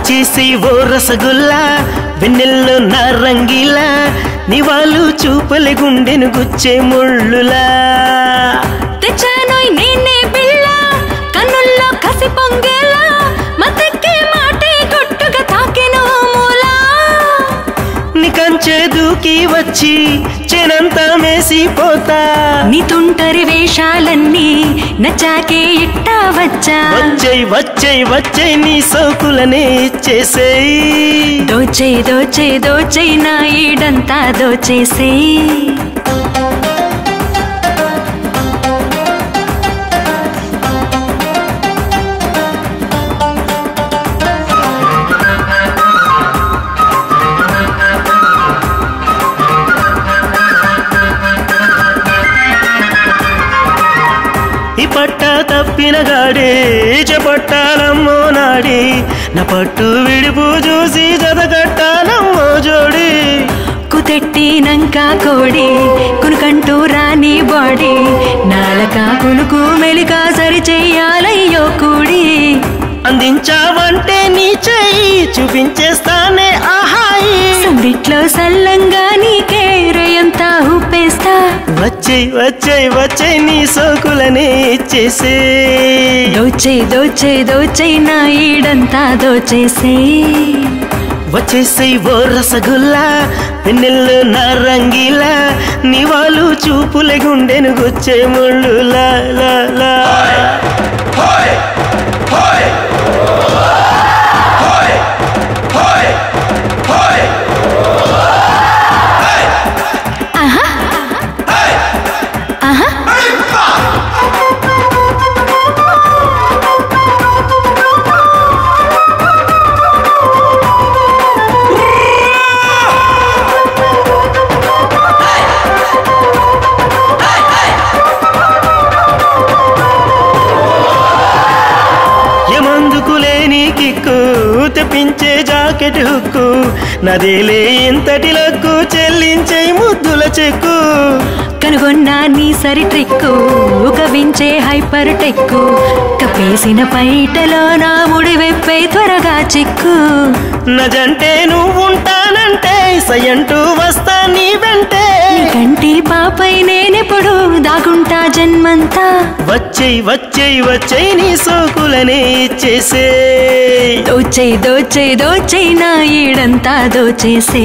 వచ్చేసి ఓ రసగుల్లా వెన్నెల్లో నా రంగీలా నివాళు చూపలే గుండెను గుచ్చే ముళ్ళులా. తెచ్చానోయ్ నేనే బిళ్ళ కన్నుల్లో కసి పొంగేలా మతెక్కే మాటే గుట్టుగా తాకెను మూలా. నీ కంచె దూకి వచ్చి చెనంతా మేసిపోతా నీ తుంటరి వేషాలన్నీ నచ్చాకే ఇట్టా వచ్చా? వచ్చై వచ్చై వచ్చై నీ సోకులనే ఇచ్చేసేయ్. దోచే దోచే దోచే నా ఈడంతా దోచేసే పట్ట తప్పిన గాడే చేపట్టాలమ్మో నాడి. నా పట్టు విడుపు చూసి జతగట్టాలమ్మో జోడి. కుతెట్టినంక కోడి కునుకంటూ రాని బాడీ. నాలక కునుకు మెలిక సరి చెయ్యాలయ్యో కూడి. అందించావంటే నీ చెయ్యి చూపించేస్తానే ఆహాయి సందిట్లో సల్లంగా నీకే వచ్చై వచ్చై వచ్చై నీ సోకులనే ఇచ్చేసే. దోచే దోచే దోచే నా ఈడంతా దోచేసే. వచ్చేసై ఓ రసగుల్లా వెన్నెల్లో నా రంగీలా నివాళు చూపుల గుండెను గుచ్చే ముళ్ళు లా లా. లా ఆహా को తెప్పించే జాకెట్ హుక్కు. నదేలే ఇంతటి లక్కు చెల్లించే ముద్దుల చెక్కు. కనుగొన్నా నీ సరి ట్రిక్కు కవించే హైపర్ టెక్కు. కప్పేసిన పైటలో నా ముడి వెప్పై త్వరగా చిక్కు. నజంటే నువ్వుంటానంటే సయంటూ వస్తా నీ వెంటే. కంటి పాపై నేనెప్పుడు దాగుంటా జన్మంతా? వచ్చై వచ్చై వచ్చై నీ సోకులనే ఇచ్చేసే దోచే దోచే దోచే నా ఈడంతా దోచేసే.